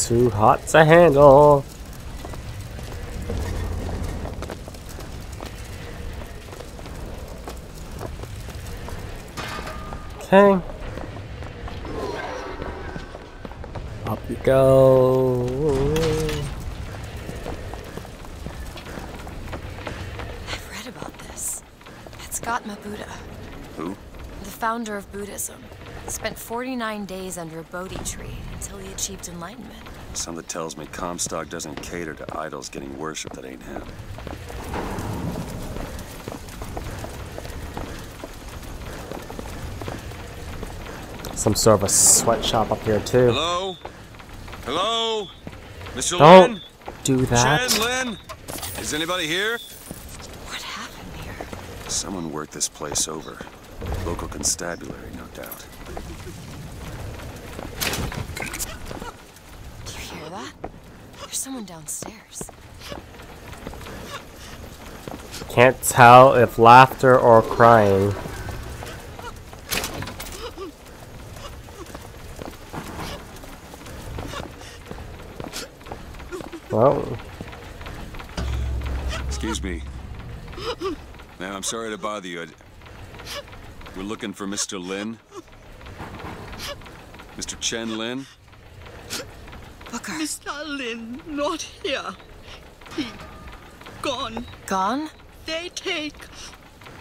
Too hot to handle. Okay. Up you go. I've read about this. It's Gautama Buddha, Who? the founder of Buddhism. Spent 49 days under a Bodhi tree until he achieved enlightenment. Something tells me Comstock doesn't cater to idols getting worship that ain't him. Some sort of a sweatshop up here too. Hello? Hello? Mr. Don't Lin? do that. Chen Lin? Is anybody here? What happened here? Someone worked this place over. Local constabulary, no doubt. Do that? There's someone downstairs. Can't tell if laughter or crying. Well, Excuse me. Ma'am, I'm sorry to bother you. I... We're looking for Mr. Lin. Mr. Chen Lin? Booker. Mr. Lin not here. He gone. Gone? They take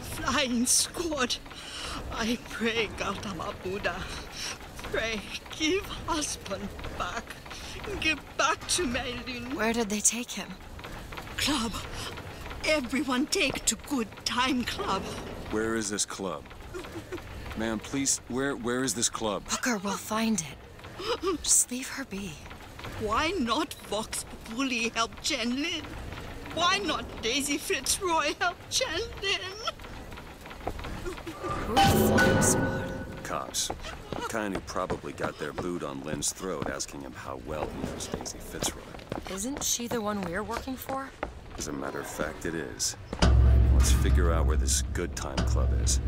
flying squad. I pray Gautama Buddha. Pray give husband back. Give back to Melin. Where did they take him? Club. Everyone take to good time club. Where is this club? Ma'am, please, where where is this club? Booker, we'll find it. Just leave her be. Why not Vox Populi help Chen Lin? Why not Daisy Fitzroy help Chen Lin? Who the? Cops. The kind who probably got their boot on Lin's throat asking him how well he knows Daisy Fitzroy. Isn't she the one we're working for? As a matter of fact, it is. Let's figure out where this good time club is.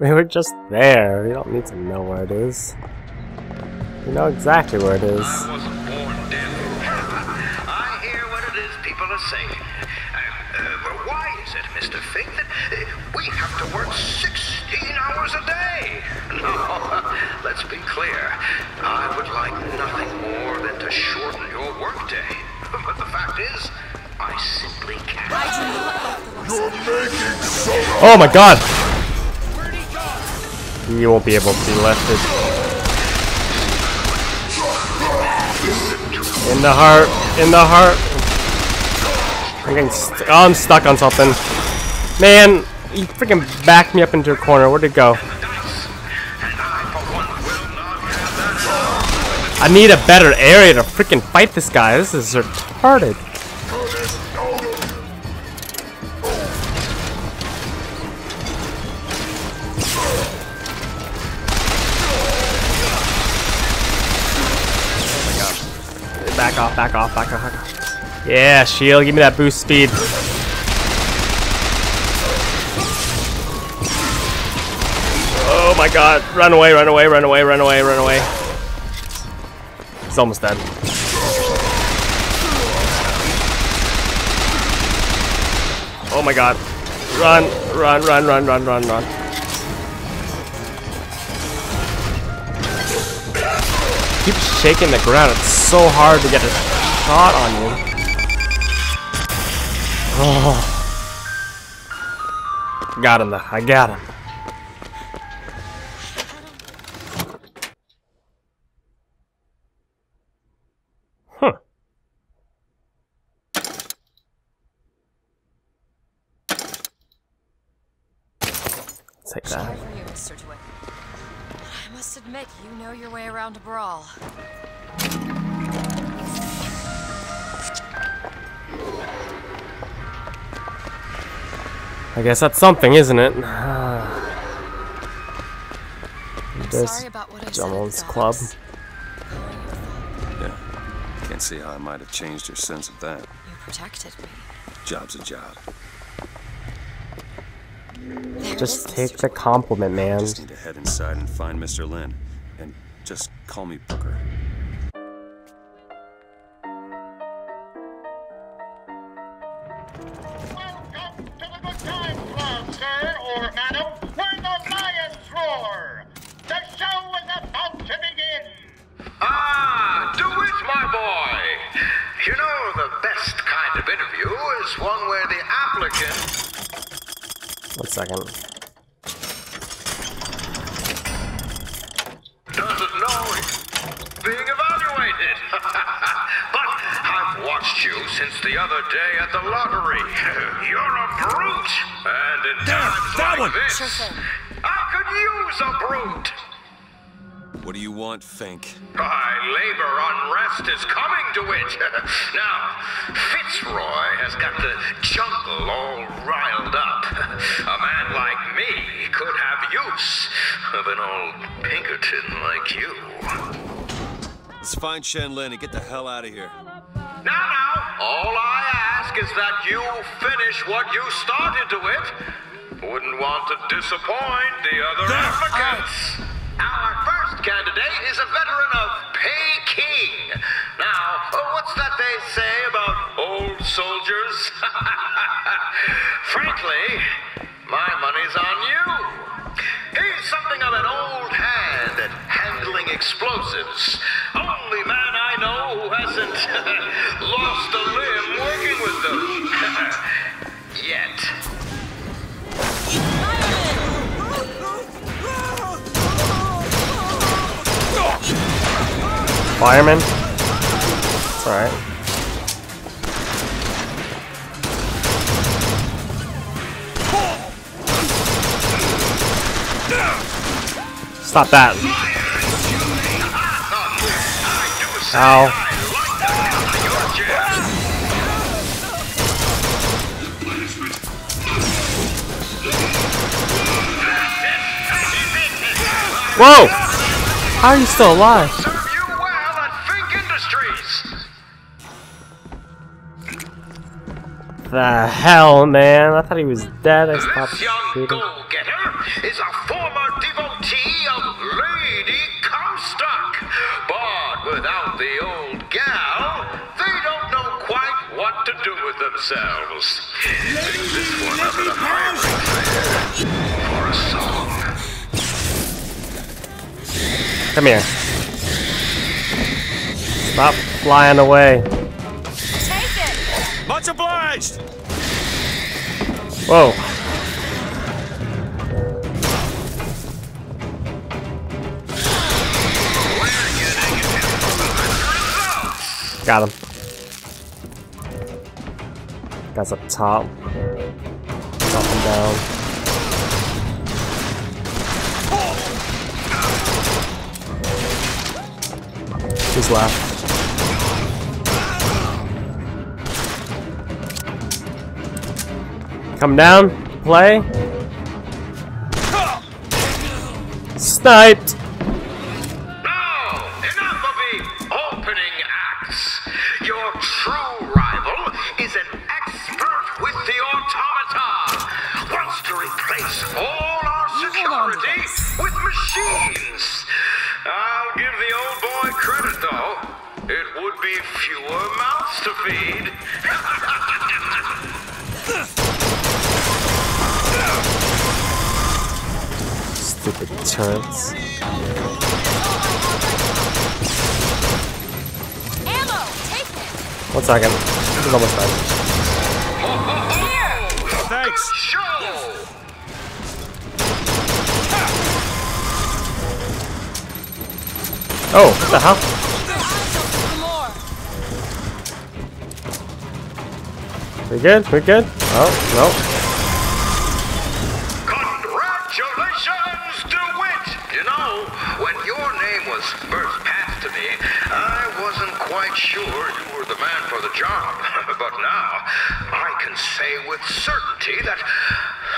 we were just there. You don't need to know where it is. You know exactly where it is. I wasn't born dead. I hear what it is people are saying. Uh, uh, why is it, Mr. Fink, that uh, we have to work 16 hours a day? No, let's be clear. I would like nothing more than to shorten your workday. But the fact is, I simply can't. Oh my god! You won't be able to be lifted. In the heart, in the heart. I'm st oh, I'm stuck on something. Man, you freaking backed me up into a corner. Where'd it go? I need a better area to freaking fight this guy. This is retarded. Back off, back off, back off. Yeah, shield, give me that boost speed. Oh my god, run away, run away, run away, run away, run away. He's almost dead. Oh my god. Run, run, run, run, run, run, run. Keep shaking the ground. It's so hard to get a shot on you. Oh. Got him though. I got him. Huh. Take that. I must admit, you know your way around a brawl. I guess that's something, isn't it? There's Sorry about what I said. Jamal's club. docks. Calling you a thought. Yeah. Can't see how I might have changed your sense of that. You protected me. Job's a job. There Just take the compliment, man. Just need to head inside and find Mr. Lin. And just call me Booker. Second. doesn't know it's being evaluated. but I've watched you since the other day at the lottery. You're a brute. And in times that like one. this, I could use a brute. What do you want, Fink? My labor unrest is coming to it. now, Fitzroy has got the jungle all riled of an old Pinkerton like you. Let's find Chen Lin and get the hell out of here. Now, now, all I ask is that you finish what you started to it. Wouldn't want to disappoint the other applicants. Our first candidate is a veteran of Peking. Now, what's that they say about old soldiers? Frankly, my money's on you. He's something of an old hand at handling explosives. Only man I know who hasn't lost a limb working with them. Yet. Fireman? Alright. Stop that. Ow. Whoa! How are you still alive? Serve you well at Fink Industries. The hell, man. I thought he was dead. I stopped This young shooting. Do with this one up at a for a song. Come here. Stop flying away. Take it! Much obliged! Whoa. Got him. Guys up top. Up and down. Who's left? Come down, play. Sniped. Turrets. Ammo! Take! One second. This is almost done. Thanks! Oh, what the hell? We good? We good? Oh, no. First passed to me, I wasn't quite sure you were the man for the job. but now, I can say with certainty that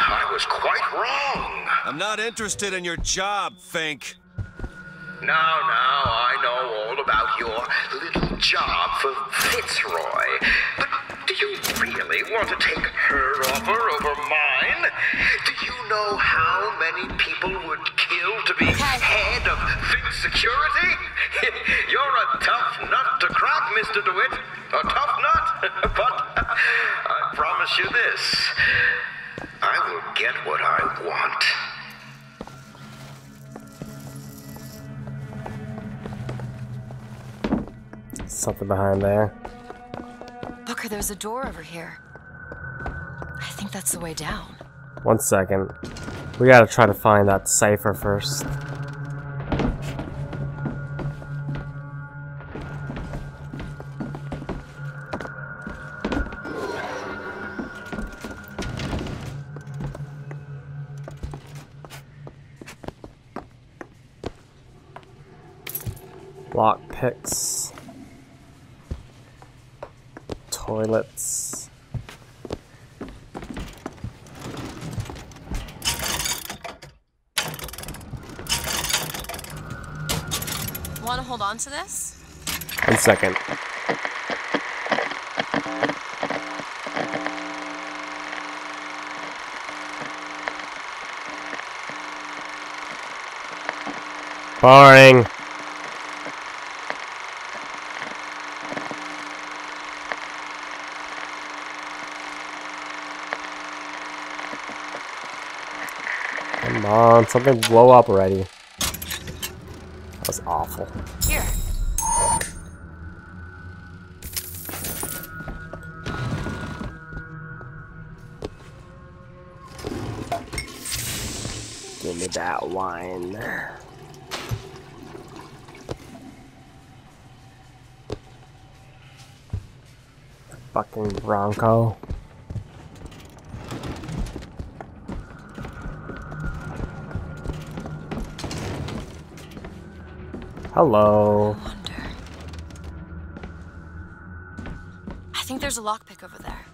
I was quite wrong. I'm not interested in your job, Fink. Now, now, I know all about your little job for Fitzroy. But do you really want to take her offer over mine? Do you know how many people would Fink Security? You're a tough nut to crack, Mr. DeWitt. A tough nut. but I promise you this I will get what I want. Something behind there. Booker, there's a door over here. I think that's the way down. One second. We gotta try to find that cipher first. Picks. Toilets. Want to hold on to this? One second. Boring. Come on, something blow up already. That was awful. Here. Give me that wine. Fucking Bronco. Hello. Wonder. I think there's a lockpick over there.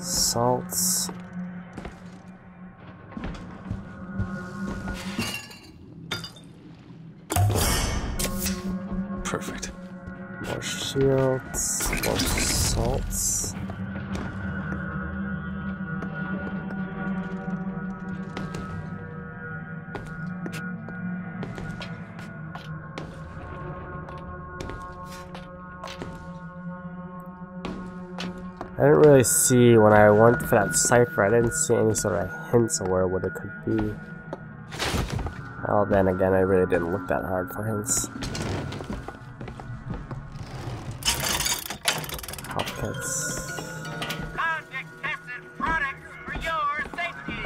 Salts. Perfect. More shields. Salts. I didn't really see when I went for that cipher, I didn't see any sort of hints of where what it could be. Well, then again, I really didn't look that hard for hints. Health kits. Contact tested products for your safety.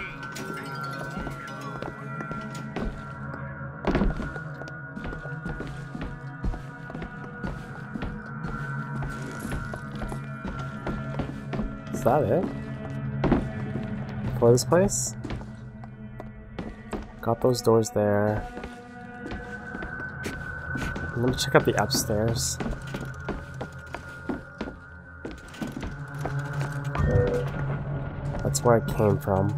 Is that it? For this place? Got those doors there. Let me check out the upstairs. That's where I came from.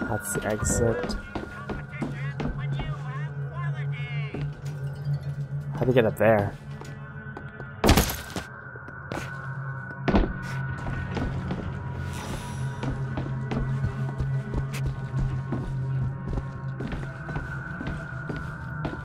That's the exit. How do you get up there?